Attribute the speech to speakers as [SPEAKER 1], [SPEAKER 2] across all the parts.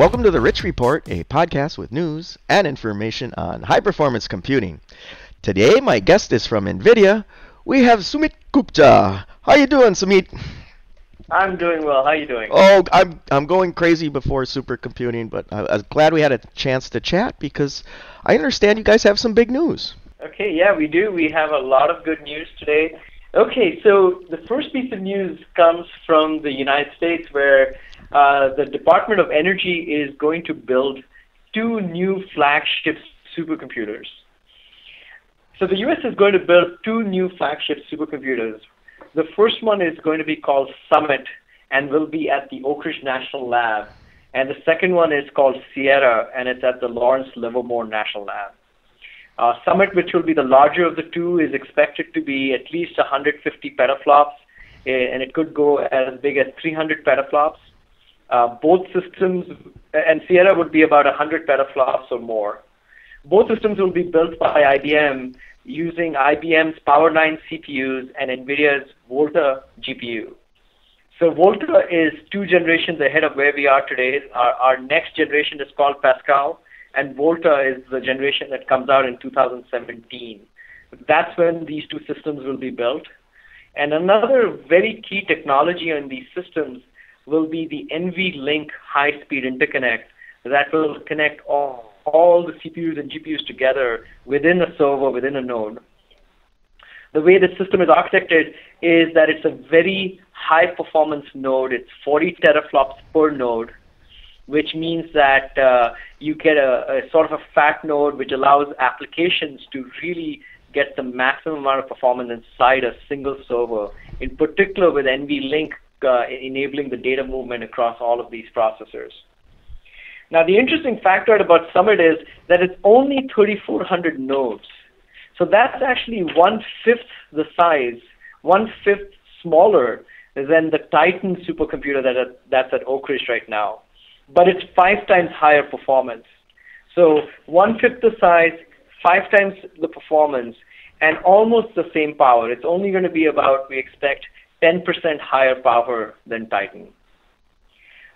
[SPEAKER 1] Welcome to the Rich Report, a podcast with news and information on high performance computing. Today, my guest is from NVIDIA. We have Sumit Gupta. How are you doing, Sumit?
[SPEAKER 2] I'm doing well. How are you doing?
[SPEAKER 1] Oh, I'm I'm going crazy before supercomputing, but I, I'm glad we had a chance to chat because I understand you guys have some big news.
[SPEAKER 2] Okay, yeah, we do. We have a lot of good news today. Okay, so the first piece of news comes from the United States where uh, the Department of Energy is going to build two new flagship supercomputers. So the US is going to build two new flagship supercomputers. The first one is going to be called Summit and will be at the Oak Ridge National Lab. And the second one is called Sierra and it's at the Lawrence Livermore National Lab. Uh, Summit, which will be the larger of the two, is expected to be at least 150 petaflops, eh, and it could go as big as 300 petaflops. Uh, both systems, and Sierra would be about 100 petaflops or more. Both systems will be built by IBM using IBM's Power9 CPUs and NVIDIA's Volta GPU. So Volta is two generations ahead of where we are today. Our, our next generation is called Pascal, and Volta is the generation that comes out in 2017. That's when these two systems will be built. And another very key technology in these systems will be the NVLink high-speed interconnect that will connect all, all the CPUs and GPUs together within a server, within a node. The way the system is architected is that it's a very high performance node. It's 40 teraflops per node which means that uh, you get a, a, sort of a fat node which allows applications to really get the maximum amount of performance inside a single server, in particular with NVLink uh, enabling the data movement across all of these processors. Now, the interesting factor about Summit is that it's only 3,400 nodes. So that's actually one-fifth the size, one-fifth smaller than the Titan supercomputer that, that's at Oak Ridge right now but it's five times higher performance. So one fifth the size, five times the performance, and almost the same power. It's only going to be about, we expect, 10% higher power than Titan.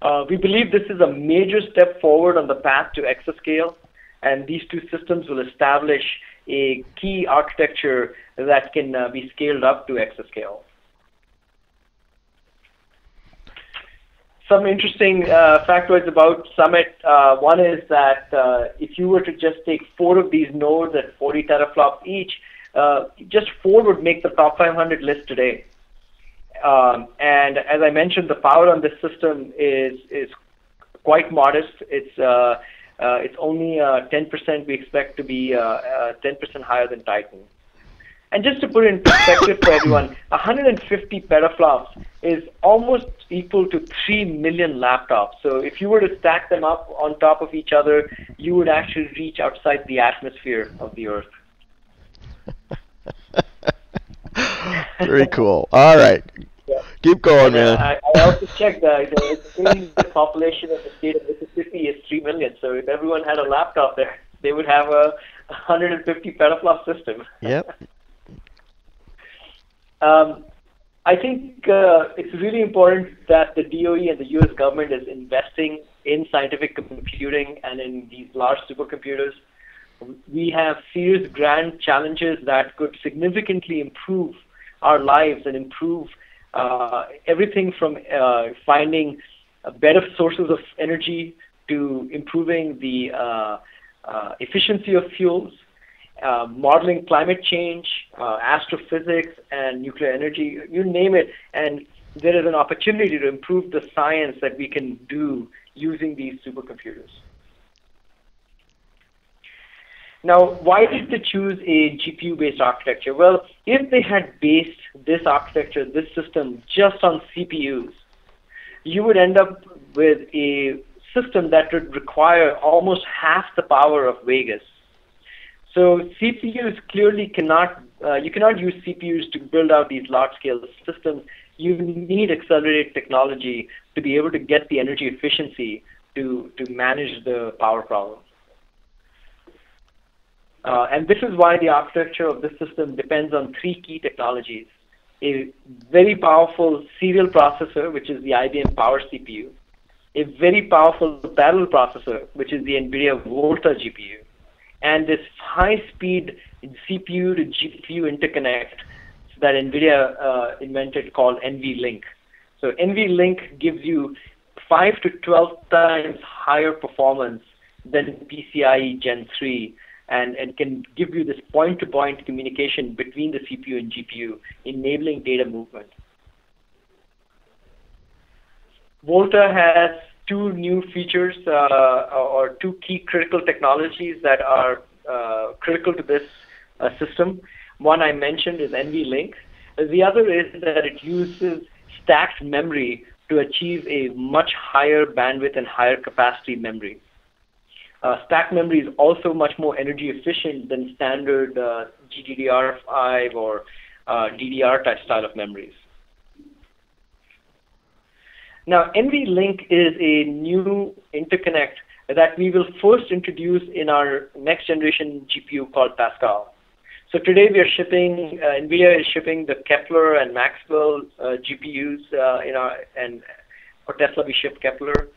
[SPEAKER 2] Uh, we believe this is a major step forward on the path to exascale, and these two systems will establish a key architecture that can uh, be scaled up to exascale. some interesting uh, factoids about Summit. One is that if you were to just take four of these nodes at 40 teraflops each, just four would make the top 500 list today. Um, and as I mentioned, the power on this system is is quite modest. It's uh, uh, it's only 10%. We expect to be 10% higher than Titan. And just to put it in perspective for everyone, 150 petaflops is almost equal to 3 million laptops. So if you were to stack them up on top of each other, you would actually reach outside the atmosphere of the Earth.
[SPEAKER 1] Very cool. All right. Yeah. Keep going,
[SPEAKER 2] and, uh, man. I, I, also checked that the, the population of the state of Mississippi is 3 million. So if everyone had a laptop there, they would have a 150 petaflop system.
[SPEAKER 1] Yep.
[SPEAKER 2] Um, I think uh, it's really important that the DOE and the U.S. government is investing in scientific computing and in these large supercomputers. We have serious grand challenges that could significantly improve our lives and improve uh, everything from uh, finding better sources of energy to improving the uh, uh, efficiency of fuels uh, modeling climate change, uh, astrophysics, and nuclear energy, you name it. And there is an opportunity to improve the science that we can do using these supercomputers. Now, why did they choose a GPU-based architecture? Well, if they had based this architecture, this system, just on CPUs, you would end up with a system that would require almost half the power of Vegas so CPUs clearly cannot, uh, you cannot use CPUs to build out these large-scale systems. You need accelerated technology to be able to get the energy efficiency to, to manage the power problem. Uh, and this is why the architecture of this system depends on three key technologies. A very powerful serial processor, which is the IBM Power CPU, a very powerful parallel processor, which is the NVIDIA Volta GPU, and this high-speed CPU to GPU interconnect that NVIDIA uh, invented called NVLink. So NVLink gives you 5 to 12 times higher performance than PCIe Gen 3 and, and can give you this point-to-point communication between the CPU and GPU, enabling data movement. Volta has two new features uh, or two key critical technologies that are uh, critical to this uh, system. One I mentioned is NVLink. The other is that it uses stacked memory to achieve a much higher bandwidth and higher capacity memory. Uh, stacked memory is also much more energy efficient than standard uh, GDDR5 or uh, DDR type style of memories. Now, NVLink is a new interconnect that we will first introduce in our next generation GPU called Pascal. So today we are shipping, uh, NVIDIA is shipping the Kepler and Maxwell uh, GPUs uh, in our, and for Tesla we ship Kepler.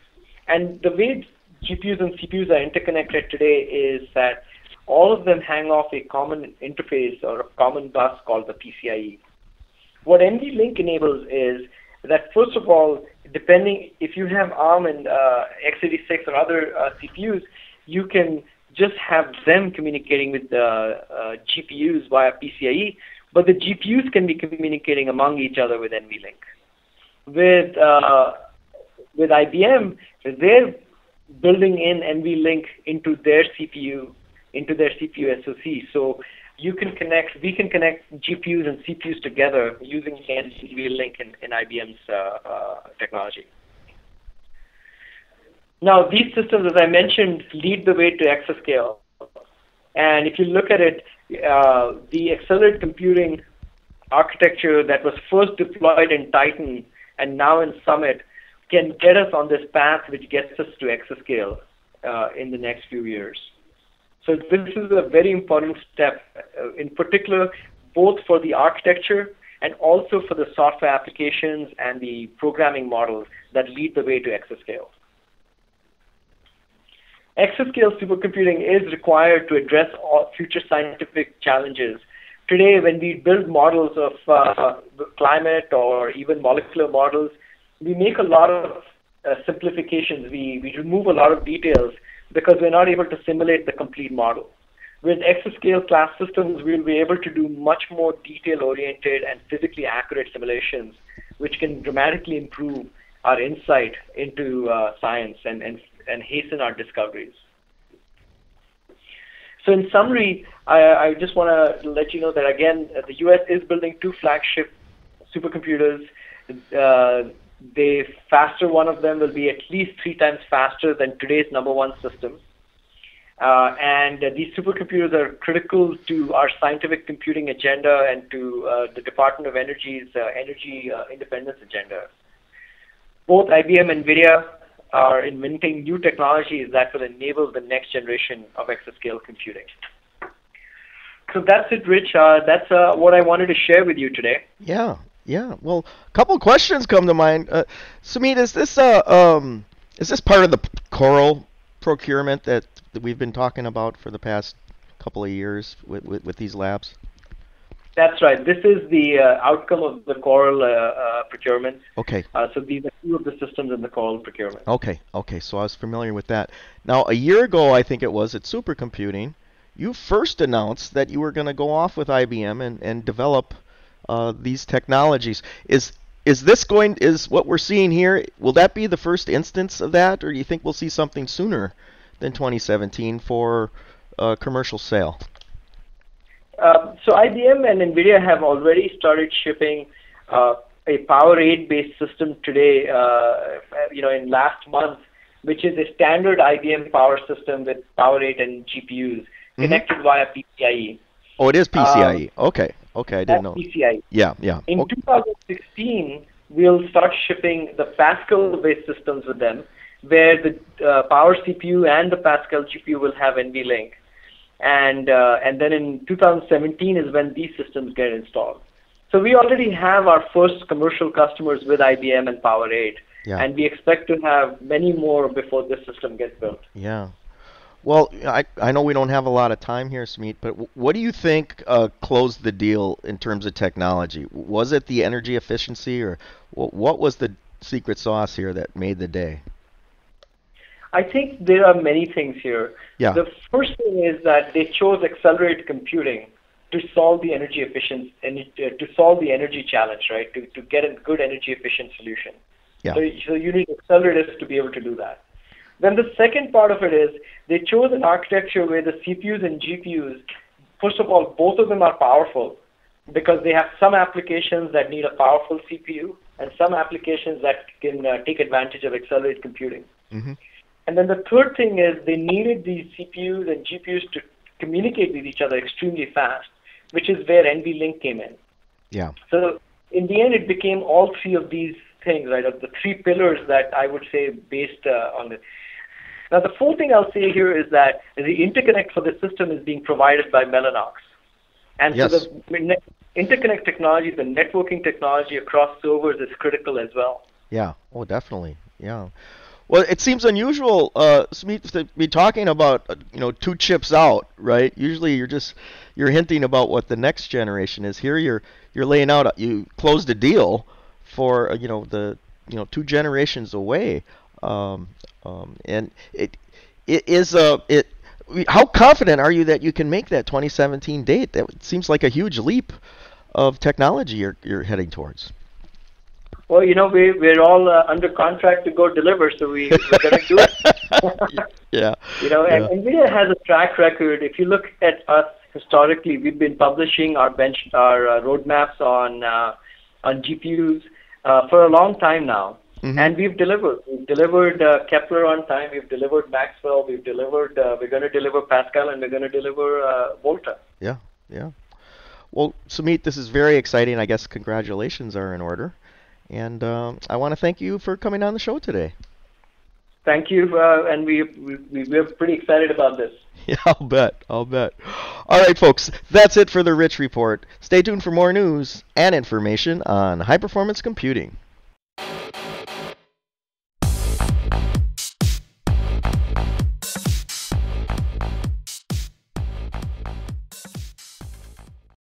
[SPEAKER 2] And the way GPUs and CPUs are interconnected today is that all of them hang off a common interface or a common bus called the PCIe. What NVLink enables is that first of all, depending if you have ARM and uh, x86 or other uh, CPUs, you can just have them communicating with the uh, GPUs via PCIe, but the GPUs can be communicating among each other with NVLink. With uh, with IBM, they're building in NVLink into their CPU, into their CPU SoC. So you can connect, we can connect GPUs and CPUs together using NVLink in, in IBM's uh, uh, technology. Now, these systems, as I mentioned, lead the way to exascale. And if you look at it, uh, the accelerated computing architecture that was first deployed in Titan and now in Summit can get us on this path which gets us to exascale uh, in the next few years. So this is a very important step, uh, in particular, both for the architecture and also for the software applications and the programming models that lead the way to exascale. Exascale supercomputing is required to address future scientific challenges. Today, when we build models of uh, climate or even molecular models, we make a lot of uh, simplifications. We, we remove a lot of details because we're not able to simulate the complete model. With exascale class systems, we'll be able to do much more detail-oriented and physically accurate simulations, which can dramatically improve our insight into uh, science and, and, and hasten our discoveries. So in summary, I, I just want to let you know that again, the U.S. is building two flagship supercomputers. Uh, the faster one of them will be at least three times faster than today's number one system. Uh, and uh, these supercomputers are critical to our scientific computing agenda and to uh, the Department of Energy's uh, energy uh, independence agenda. Both IBM and NVIDIA are inventing new technologies that will enable the next generation of exascale computing. So that's it, Rich. Uh, that's what I wanted to share with you today.
[SPEAKER 1] Yeah, yeah, well, a couple questions come to mind. Uh, Sumit, is this uh, um, is this part of the Coral procurement that, that we've been talking about for the past couple of years with, with, with these labs?
[SPEAKER 2] That's right. This is the uh, outcome of the Coral uh, uh, procurement.
[SPEAKER 1] Okay.
[SPEAKER 2] Uh, so these are two of the systems in the Coral procurement.
[SPEAKER 1] Okay. Okay. So I was familiar with that. Now, a year ago, I think it was at Supercomputing, you first announced that you were going to go off with IBM and, and develop uh, these technologies. Is is this going? Is what we're seeing here? Will that be the first instance of that, or do you think we'll see something sooner than 2017 for uh, commercial sale?
[SPEAKER 2] Uh, so IBM and NVIDIA have already started shipping uh, a POWER8 based system today, uh, you know, in last month, which is a standard IBM power system with POWER8 and GPUs mm-hmm. connected mm-hmm. via PCIe.
[SPEAKER 1] Oh, it is PCIe. Um, okay. Okay, I didn't know.
[SPEAKER 2] PCIe.
[SPEAKER 1] Yeah, yeah.
[SPEAKER 2] In
[SPEAKER 1] okay.
[SPEAKER 2] 2016, we'll start shipping the Pascal-based systems with them, where the uh, Power CPU and the Pascal GPU will have NVLink, and uh, and then in 2017 is when these systems get installed. So we already have our first commercial customers with IBM and POWER8,
[SPEAKER 1] Yeah.
[SPEAKER 2] And we expect to have many more before this system gets built.
[SPEAKER 1] Yeah. Well, I, I know we don't have a lot of time here, Sumit, but w- what do you think uh, closed the deal in terms of technology? Was it the energy efficiency, or wh- what was the secret sauce here that made the day?
[SPEAKER 2] I think there are many things here.
[SPEAKER 1] Yeah.
[SPEAKER 2] The first thing is that they chose accelerated computing to solve the energy efficiency and uh, to solve the energy challenge, right? To to get a good energy efficient solution.
[SPEAKER 1] Yeah.
[SPEAKER 2] So, so you need accelerators to be able to do that. Then the second part of it is they chose an architecture where the CPUs and GPUs, first of all, both of them are powerful because they have some applications that need a powerful CPU and some applications that can uh, take advantage of accelerated computing.
[SPEAKER 1] Mm-hmm.
[SPEAKER 2] And then the third thing is they needed these CPUs and GPUs to communicate with each other extremely fast, which is where NVLink came in.
[SPEAKER 1] Yeah.
[SPEAKER 2] So in the end, it became all three of these things, right? Of the three pillars that I would say based uh, on it. Now, the fourth thing I'll say here is that the interconnect for the system is being provided by Mellanox. And
[SPEAKER 1] yes.
[SPEAKER 2] so the interconnect technology, the networking technology across servers is critical as well.
[SPEAKER 1] Yeah. Oh, definitely. Yeah. Well, it seems unusual, uh, Sumit, to be talking about uh, you know two chips out, right? Usually, you're just you're hinting about what the next generation is. Here, you're you're laying out you closed a deal for uh, you know the you know two generations away, um, um, and it it is a it. How confident are you that you can make that 2017 date? That seems like a huge leap of technology you're you're heading towards.
[SPEAKER 2] Well, you know, we, we're all uh, under contract to go deliver, so we, we're going to do it.
[SPEAKER 1] yeah.
[SPEAKER 2] You know,
[SPEAKER 1] yeah.
[SPEAKER 2] and NVIDIA has a track record. If you look at us historically, we've been publishing our bench, our uh, roadmaps on uh, on GPUs uh, for a long time now.
[SPEAKER 1] Mm-hmm.
[SPEAKER 2] And we've delivered. We've delivered uh, Kepler on time. We've delivered Maxwell. We've delivered. Uh, we're going to deliver Pascal, and we're going to deliver uh, Volta.
[SPEAKER 1] Yeah, yeah. Well, Sumit, this is very exciting. I guess congratulations are in order. And um, I want to thank you for coming on the show today.
[SPEAKER 2] Thank you, uh, and we, we we're pretty excited about this.
[SPEAKER 1] Yeah, I'll bet. I'll bet. All right, folks, that's it for the Rich Report. Stay tuned for more news and information on high performance computing.